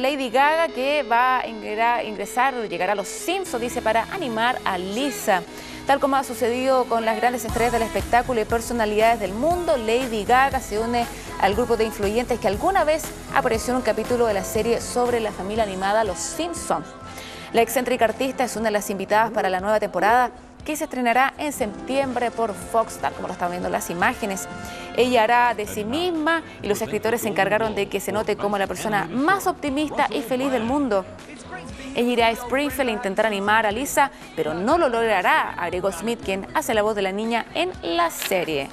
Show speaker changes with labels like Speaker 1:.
Speaker 1: Lady Gaga que va a ingresar, llegará a los Simpsons, dice, para animar a Lisa. Tal como ha sucedido con las grandes estrellas del espectáculo y personalidades del mundo, Lady Gaga se une al grupo de influyentes que alguna vez apareció en un capítulo de la serie sobre la familia animada Los Simpsons. La excéntrica artista es una de las invitadas para la nueva temporada que se estrenará en septiembre por Fox, tal como lo están viendo las imágenes. Ella hará de sí misma y los escritores se encargaron de que se note como la persona más optimista y feliz del mundo. Ella irá a Springfield a intentar animar a Lisa, pero no lo logrará, agregó Smith, quien hace la voz de la niña en la serie.